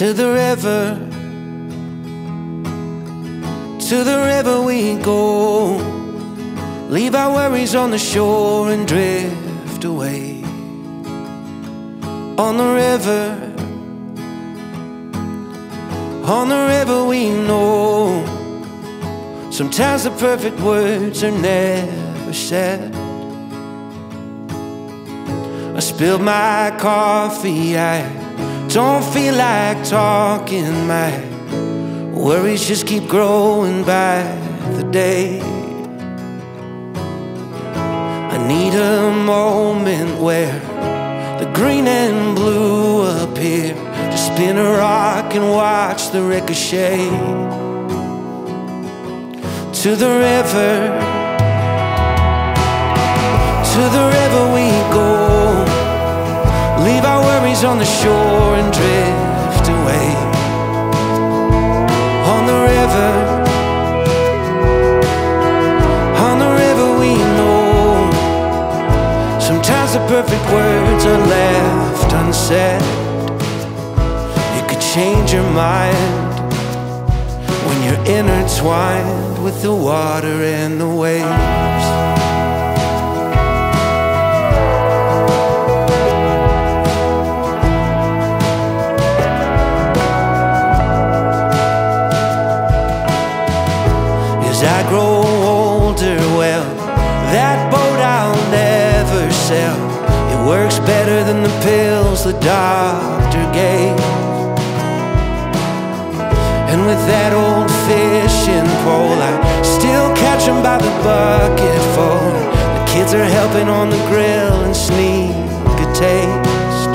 To the river, to the river we go. Leave our worries on the shore and drift away. On the river, on the river we know. Sometimes the perfect words are never said. I spilled my coffee, I don't feel like talking. My worries just keep growing by the day. I need a moment where the green and blue appear. To spin a rock and watch the ricochet. To the river, to the river on the shore and drift away. On the river, on the river we know. Sometimes the perfect words are left unsaid. You could change your mind when you're intertwined with the water and the waves. I grow older, well, that boat I'll never sail. It works better than the pills the doctor gave. And with that old fishing pole, I still catch 'em by the bucketful. The kids are helping on the grill and sneak a taste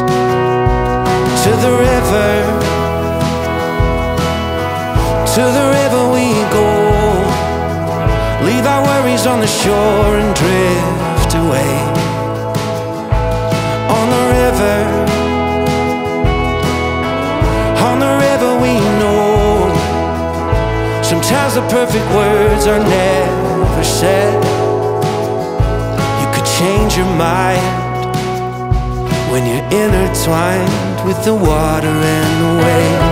to the river. To the river we on the shore and drift away. On the river, on the river we know. Sometimes the perfect words are never said. You could change your mind when you're intertwined with the water and the waves.